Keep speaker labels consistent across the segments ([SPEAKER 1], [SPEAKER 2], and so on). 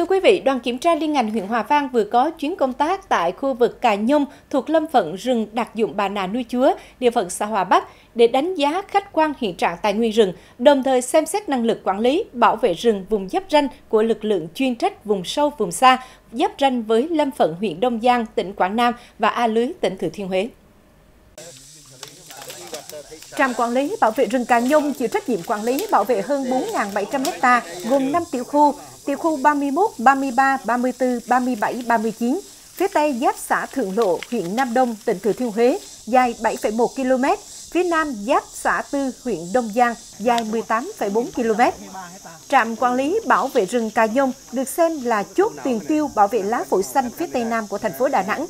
[SPEAKER 1] Thưa quý vị, đoàn kiểm tra liên ngành huyện Hòa Vang vừa có chuyến công tác tại khu vực Cà Nhông thuộc lâm phận rừng đặc dụng Bà Nà nuôi chúa, địa phận xã Hòa Bắc để đánh giá khách quan hiện trạng tài nguyên rừng, đồng thời xem xét năng lực quản lý, bảo vệ rừng vùng giáp ranh của lực lượng chuyên trách vùng sâu vùng xa, giáp ranh với lâm phận huyện Đông Giang, tỉnh Quảng Nam và A Lưới, tỉnh Thừa Thiên Huế. Trạm quản lý bảo vệ rừng Cà Nhung chịu trách nhiệm quản lý bảo vệ hơn 4.700 ha, gồm 5 tiểu khu, tiểu khu 31, 33, 34, 37, 39, phía tây giáp xã Thượng Lộ, huyện Nam Đông, tỉnh Thừa Thiên Huế, dài 7,1 km, phía nam giáp xã Tư, huyện Đông Giang, dài 18,4 km. Trạm quản lý bảo vệ rừng Cà Nhông được xem là chốt tiền tiêu bảo vệ lá phổi xanh phía tây nam của thành phố Đà Nẵng.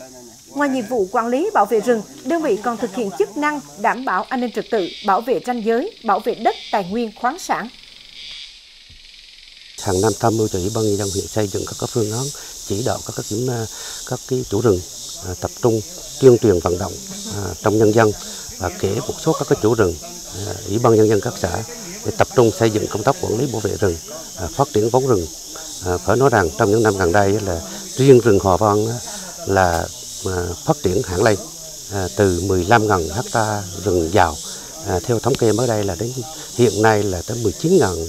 [SPEAKER 1] Ngoài nhiệm vụ quản lý bảo vệ rừng, đơn vị còn thực hiện chức năng đảm bảo an ninh trật tự, bảo vệ ranh giới, bảo vệ đất tài nguyên khoáng sản.
[SPEAKER 2] Hàng năm tham mưu cho Ủy ban nhân dân huyện xây dựng các, các phương án chỉ đạo các các kiểm các cái chủ rừng à, tập trung tuyên truyền vận động à, trong nhân dân và kể một số các cái chủ rừng à, Ủy ban nhân dân các xã để tập trung xây dựng công tác quản lý bảo vệ rừng, à, phát triển vốn rừng. À, phải nói rằng trong những năm gần đây là riêng rừng Hòa Vang là mà phát triển hẳn lên à, từ 15.000 hecta rừng giàu à, theo thống kê mới đây là đến hiện nay là tới 19.000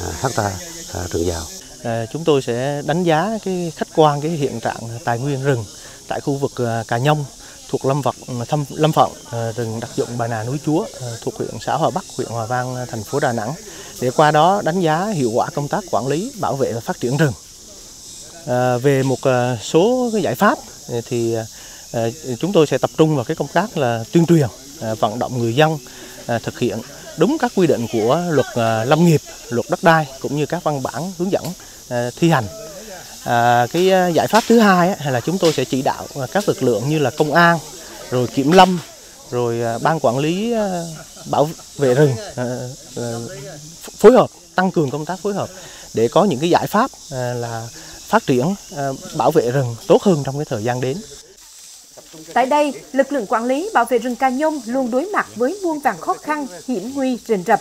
[SPEAKER 2] à, hecta À, rừng giàu.
[SPEAKER 3] À, chúng tôi sẽ đánh giá cái khách quan cái hiện trạng tài nguyên rừng tại khu vực à, Cà Nhông thuộc lâm vật à, thâm lâm phận rừng đặc dụng Bà Nà núi Chúa thuộc huyện xã Hòa Bắc, huyện Hòa Vang, thành phố Đà Nẵng để qua đó đánh giá hiệu quả công tác quản lý, bảo vệ và phát triển rừng. À, về một ờ, số cái giải pháp ờ, thì chúng tôi sẽ tập trung vào cái công tác là tuyên truyền, vận động người dân thực hiện đúng các quy định của luật lâm nghiệp, luật đất đai cũng như các văn bản hướng dẫn thi hành. À, cái giải pháp thứ hai là chúng tôi sẽ chỉ đạo các lực lượng như là công an, rồi kiểm lâm, rồi ban quản lý bảo vệ rừng phối hợp tăng cường công tác phối hợp để có những cái giải pháp là phát triển bảo vệ rừng tốt hơn trong cái thời gian đến.
[SPEAKER 1] Tại đây, lực lượng quản lý bảo vệ rừng Ca Nhông luôn đối mặt với muôn vàng khó khăn, hiểm nguy, rình rập.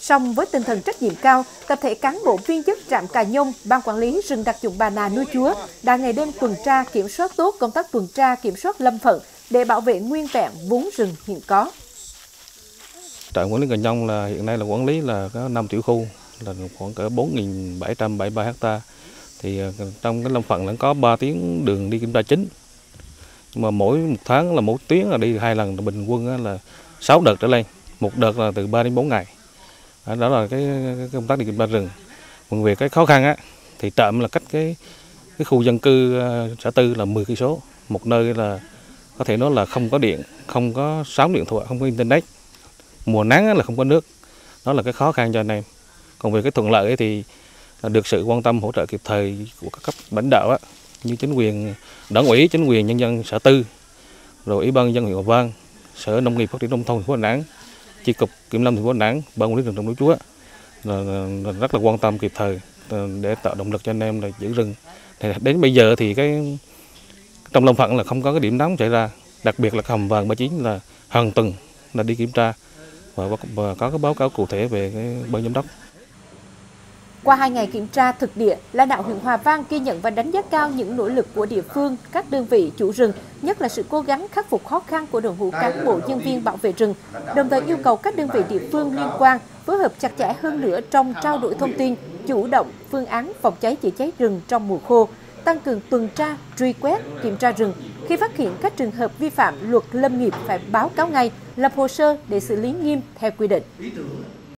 [SPEAKER 1] Song với tinh thần trách nhiệm cao, tập thể cán bộ viên chức trạm Cà Nhông, ban quản lý rừng đặc dụng Bà Nà nuôi chúa đã ngày đêm tuần tra kiểm soát tốt công tác tuần tra kiểm soát lâm phận để bảo vệ nguyên vẹn vốn rừng hiện có.
[SPEAKER 4] Trạm quản lý Cà Nhông là hiện nay là quản lý là có 5 tiểu khu là khoảng cỡ 4.773 hecta thì ờ, trong cái lâm phận nó có 3 tiếng đường đi kiểm tra chính. Nhưng mà mỗi một tháng là mỗi tuyến là đi hai lần bình quân là 6 đợt trở lên. Một đợt là từ 3 đến 4 ngày. Đó là cái, cái công tác đi kiểm tra rừng. Còn về cái khó khăn á thì trạm là cách cái cái khu dân cư ờ, xã tư là 10 cây số. Một nơi là có thể nói là không có điện không có sóng điện thoại không có internet. Mùa nắng là không có nước. Đó là cái khó khăn cho anh em. Còn về cái thuận lợi thì được sự quan tâm hỗ trợ kịp thời của các cấp lãnh đạo á, như chính quyền đảng ủy chính quyền nhân dân xã tư rồi ủy ban dân huyện hòa vang sở nông nghiệp phát triển nông thôn thành phố đà nẵng chi cục kiểm lâm thành phố đà nẵng ban quản lý rừng trồng núi chúa. Là, là rất là quan tâm kịp thời ờ, để tạo động lực cho anh em là giữ rừng. Thì đến bây giờ thì cái trong lâm phận là không có cái điểm nóng xảy ra. Đặc biệt là hầm vàng 39 là hàng tuần là đi kiểm tra và, và có cái báo cáo cụ thể về cái ban giám đốc
[SPEAKER 1] qua hai ngày kiểm tra thực địa, lãnh đạo huyện Hòa Vang ghi nhận và đánh giá cao những nỗ lực của địa phương, các đơn vị chủ rừng, nhất là sự cố gắng khắc phục khó khăn của đội ngũ cán bộ nhân viên bảo vệ rừng, đồng thời yêu cầu các đơn vị địa phương liên quan phối hợp chặt chẽ hơn nữa trong trao đổi thông tin, chủ động phương án phòng cháy chữa cháy rừng trong mùa khô, tăng cường tuần tra, truy quét, kiểm tra rừng. Khi phát hiện các trường hợp vi phạm luật lâm nghiệp phải báo cáo ngay, lập hồ sơ để xử lý nghiêm theo quy định.